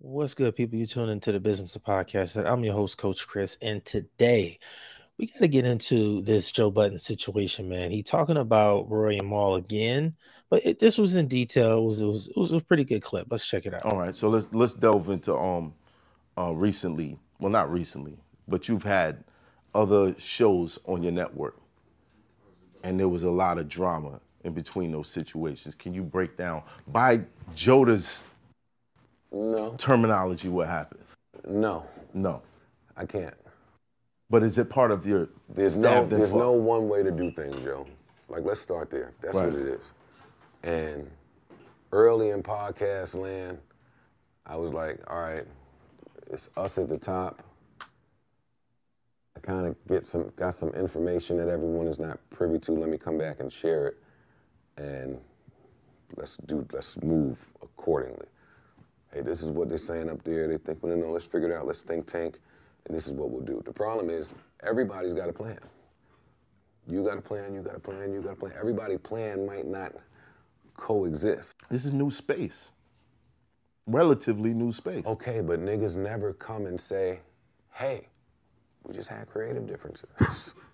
What's good, people? You tune into the Business of Podcast. I'm your host, Coach Chris, and today we got to get into this Joe Budden situation, man. He talking about Rory and Mal again, but it, this was in detail. It was, it was it was a pretty good clip. Let's check it out. All right, so let's let's delve into um uh recently. Well, not recently, but you've had other shows on your network, and there was a lot of drama in between those situations. Can you break down by Joda's No, terminology what happened? no, No, I can't. but is it part of your? There's no, there's no one way to do things, Joe. Like, let's start there. That's Right. what it is. And early in podcast land, I was like, all right, it's us at the top. I kind of get some, got some information that everyone is not privy to. Let me come back and share it, and let's do, let's move accordingly. Hey, this is what they're saying up there. They think, well, no, let's figure it out. Let's think tank, and this is what we'll do. The problem is everybody's got a plan. You got a plan. You got a plan. You got a plan. Everybody plan might not coexist. This is new space, relatively new space. Okay, but niggas never come and say, hey, we just had creative differences.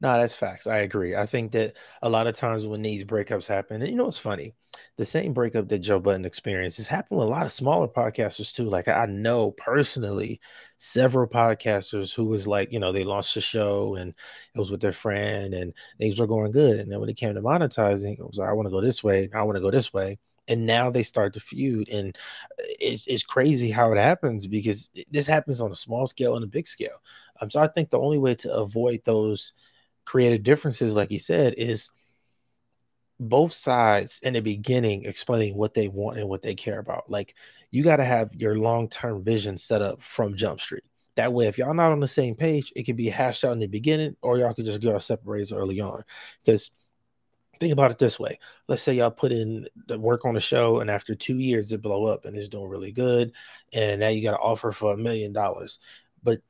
No, that's facts. I agree. I think that a lot of times when these breakups happen, and you know what's funny? The same breakup that Joe Budden experienced has happened with a lot of smaller podcasters too. Like I know personally several podcasters who was like, you know, they launched a show and it was with their friend and things were going good. And then when it came to monetizing, it was like, I want to go this way, I want to go this way. And now they start to feud. And it's, it's crazy how it happens because this happens on a small scale and a big scale. Um, so I think the only way to avoid those creative differences, like he said, is both sides in the beginning explaining what they want and what they care about. Like you got to have your long term vision set up from Jump Street. That way, if y'all not on the same page, it could be hashed out in the beginning, or y'all could just go our separate ways early on. Because think about it this way. Let's say y'all put in the work on the show and after two years it blow up and it's doing really good and now you got to offer for a million dollars. But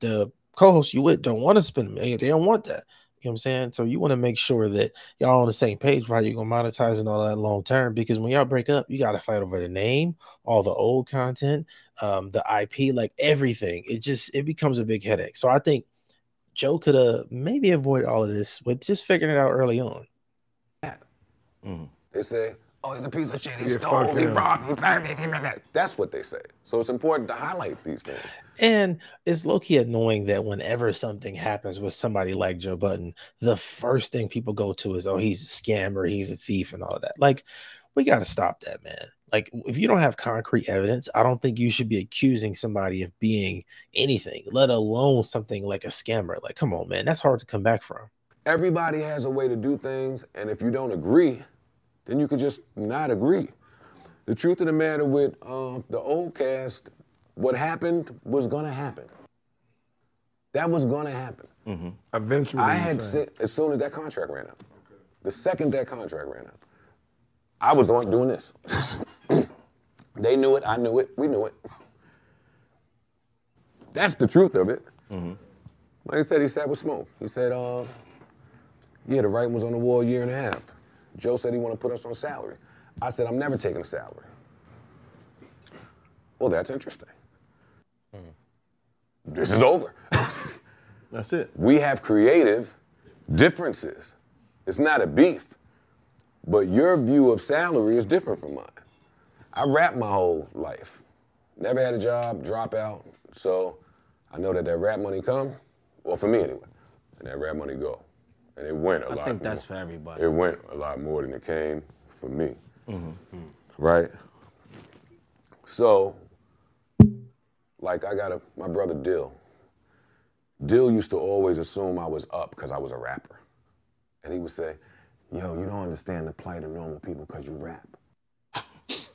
the co-host you with don't want to spend a million they don't want that. You know what i'm saying? So you want to make sure that y'all on the same page while you're gonna monetize and all that long term because when y'all break up you got to fight over the name all the old content um the ip like everything. It just it becomes a big headache. So i think joe could have maybe avoid all of this with just figuring it out early on Mhm. They say, oh, he's a piece of shit. He Yeah, stole, he robbed, he blah. That's what they say. So it's important to highlight these things. And it's low key annoying that whenever something happens with somebody like Joe Budden, the first thing people go to is, oh, he's a scammer, he's a thief, and all that. Like, we got to stop that, man. Like, if you don't have concrete evidence, I don't think you should be accusing somebody of being anything, let alone something like a scammer. Like, come on, man, that's hard to come back from. Everybody has a way to do things, and if you don't agree, then you could just not agree. The truth of the matter with um, the old cast, what happened was gonna happen. That was gonna happen. Eventually, I had say. as soon as that contract ran out. The second that contract ran out, I was on doing this. they knew it, I knew it, we knew it. That's the truth of it. Like I said, he sat with Smoke. He said, uh, yeah, the writing was on the wall a year and a half. Joe said he want to put us on salary. I said, I'm never taking a salary. Well, that's interesting. Hmm. This is over. That's it. we have creative differences. It's not a beef, but your view of salary is different from mine. I rap my whole life. Never had a job, drop out. So I know that that rap money come, well, for me anyway, and that rap money go. And it went a I lot I think that's more. for everybody. It went a lot more than it came for me. Mm-hmm. Right? So, like I got a my brother Dill. Dill used to always assume I was up because I was a rapper. And he would say, Yo, you don't understand the plight of normal people because you rap.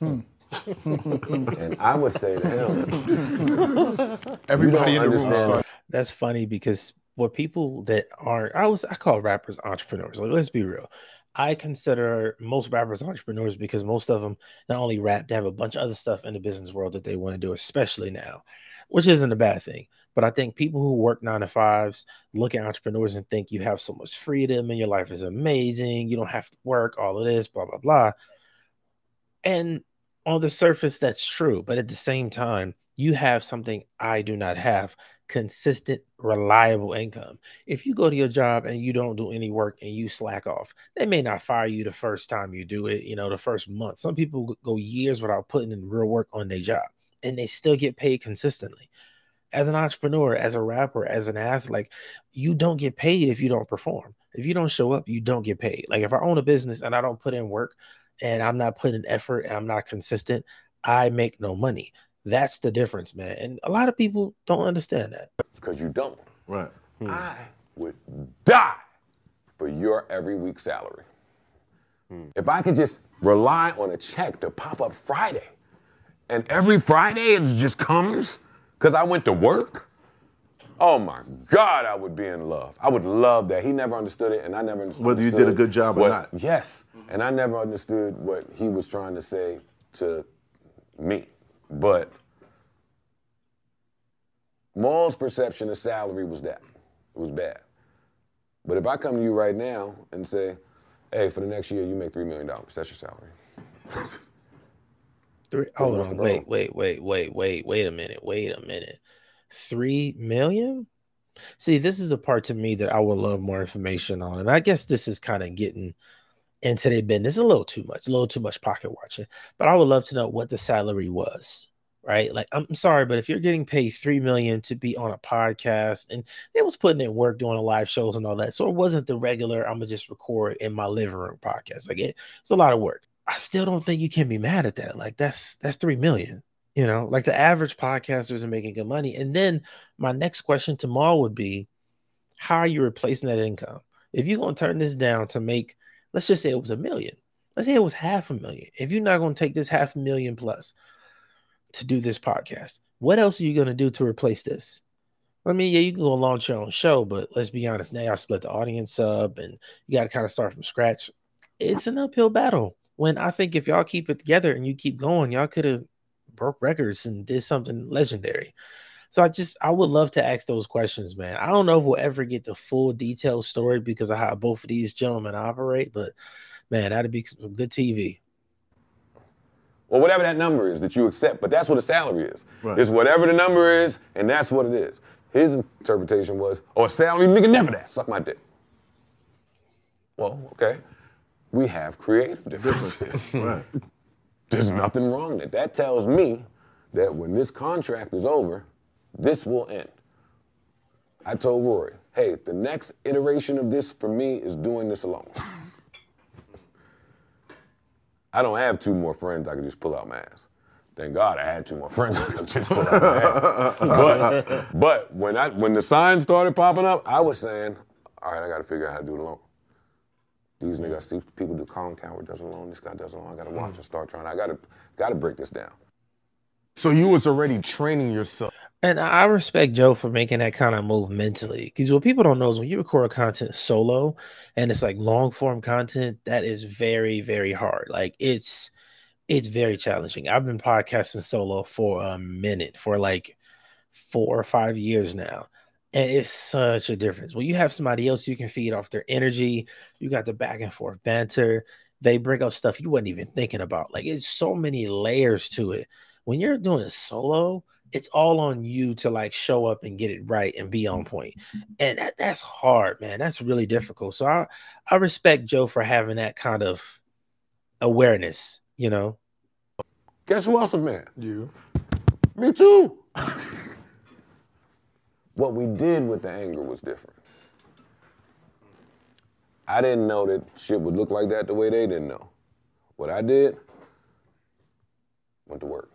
and I would say to him, Everybody you in don't the room is understand like, That's funny because what people that aren't, I was, I call rappers entrepreneurs. Like, let's be real. I consider most rappers entrepreneurs because most of them not only rap, they have a bunch of other stuff in the business world that they want to do, especially now, which isn't a bad thing. But I think people who work nine to fives look at entrepreneurs and think you have so much freedom and your life is amazing. You don't have to work, all of this, blah, blah, blah. And on the surface, that's true. But at the same time, you have something I do not have consistent, reliable income. If you go to your job and you don't do any work and you slack off, they may not fire you the first time you do it, you know, the first month. Some people go years without putting in real work on their job and they still get paid consistently. As an entrepreneur, as a rapper, as an athlete, like you don't get paid if you don't perform. If you don't show up, you don't get paid. Like if I own a business and I don't put in work and I'm not putting effort and I'm not consistent, I make no money. That's the difference, man. And a lot of people don't understand that. Because you don't. Right. Hmm. I would die for your every week salary. Hmm. If I could just rely on a check to pop up Friday, and every Friday it just comes because I went to work. Oh my God, I would be in love. I would love that. He never understood it, and I never understood. Whether you did a good job what, or not. Yes, and I never understood what he was trying to say to me. But Mal's perception of salary was that. It was bad. But if I come to you right now and say, hey, for the next year, you make $3 million, that's your salary. Three, hold on, wait, wait, wait, wait, wait, wait a minute, wait a minute. Three million? See, this is a part to me that I would love more information on. And I guess this is kind of getting into their business a little too much, a little too much pocket watching. But I would love to know what the salary was right? Like, I'm sorry, but if you're getting paid three million to be on a podcast, and it was putting in work doing the live shows and all that, so it wasn't the regular. I'm gonna just record in my living room podcast. Like, it, it's a lot of work. I still don't think you can be mad at that. Like, that's that's three million. You know, like the average podcasters are making good money. And then my next question to Mal would be, how are you replacing that income? If you're gonna turn this down to make, let's just say it was a million. Let's say it was half a million. If you're not gonna take this half a million plus, to do this podcast. What else are you going to do to replace this? I mean, yeah, you can go launch your own show, but let's be honest. Now, I split the audience up, and you got to kind of start from scratch. It's an uphill battle. When I think if y'all keep it together and you keep going, y'all could have broke records and did something legendary. So I just I would love to ask those questions, man. I don't know if we'll ever get the full detailed story because of how both of these gentlemen operate, but man, that'd be some good TV or whatever that number is that you accept. But that's what the salary is. Right. It's whatever the number is, and that's what it is. His interpretation was, oh, a salary, nigga, never that. Suck my dick. Well, okay. We have creative differences. right. There's nothing wrong with it. That tells me that when this contract is over, this will end. I told Rory, hey, the next iteration of this for me is doing this alone. I don't have two more friends I can just pull out my ass. Thank God I had two more friends I could just pull out my ass. But, but when I when the signs started popping up, I was saying, all right, I got to figure out how to do it alone. These niggas, see people do Colin Cowherd does alone. This guy does alone. I got to watch and start trying. I got to got to break this down. So you was already training yourself. And I respect Joe for making that kind of move mentally. Because what people don't know is when you record content solo and it's like long form content, that is very, very hard. Like it's it's very challenging. I've been podcasting solo for a minute, for like four or five years now. And it's such a difference. When you have somebody else, you can feed off their energy. You got the back and forth banter. They bring up stuff you wasn't even thinking about. Like it's so many layers to it when you're doing solo, it's all on you to like show up and get it right and be on mm-hmm. point. And that, that's hard, man. That's really difficult. So I I respect Joe for having that kind of awareness, you know. Guess who else is mad? You. Me too. what we did with the anger was different. I didn't know that shit would look like that the way they didn't know. What I did, went to work.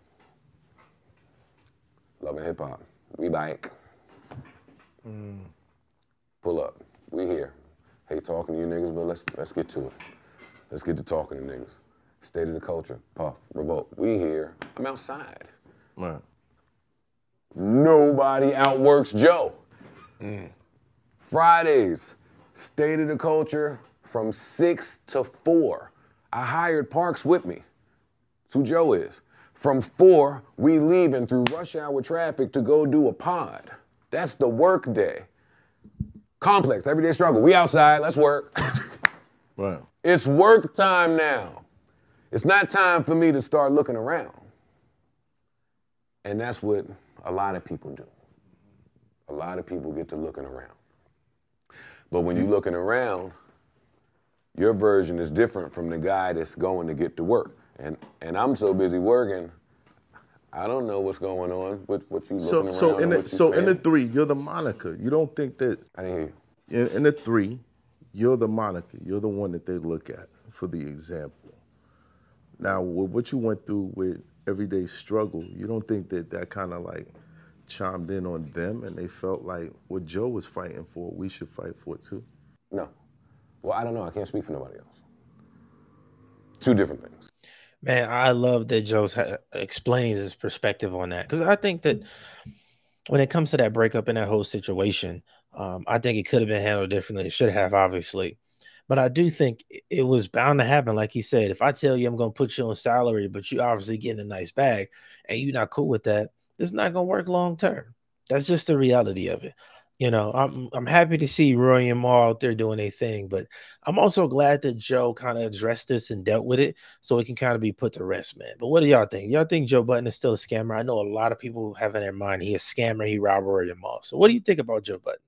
Love and hip hop. We bike. Mm. Pull up. We here. Hate talking to you niggas, but let's let's get to it. Let's get to talking to niggas. State of the culture. Puff. Revolt. We here. I'm outside. Right. Nobody outworks Joe. Mm. Fridays. State of the culture from six to four. I hired Parks with me. That's who Joe is. From four, we leaving through rush hour traffic to go do a pod. That's the work day. Complex, everyday struggle. We outside, let's work. right. It's work time now. it's not time for me to start looking around. And that's what a lot of people do. A lot of people get to looking around. But when you're looking around, your version is different from the guy that's going to get to work. And and I'm so busy working, I don't know what's going on with what you So looking so around. in the what so in the three, you're the moniker. You don't think that I didn't hear you. in, in the three, you're the moniker. You're the one that they look at for the example. Now, with what you went through with everyday struggle, you don't think that that kind of like chimed in on them and they felt like what Joe was fighting for, we should fight for too. No. Well, I don't know. I can't speak for nobody else. Two different things. Man, I love that Joe explains his perspective on that because I think that when it comes to that breakup and that whole situation, um, I think it could have been handled differently. It should have, obviously, but I do think it- it was bound to happen. Like he said, if I tell you I'm going to put you on salary, but you obviously getting a nice bag, and you're not cool with that, it's not going to work long term. That's just the reality of it. You know, I'm I'm happy to see Rory and Mal out there doing a thing, but I'm also glad that Joe kind of addressed this and dealt with it so it can kind of be put to rest, man. But what do y'all think? Y'all think Joe Budden is still a scammer? I know a lot of people have in their mind he a scammer, he robbed Rory and Mal. So what do you think about Joe Budden?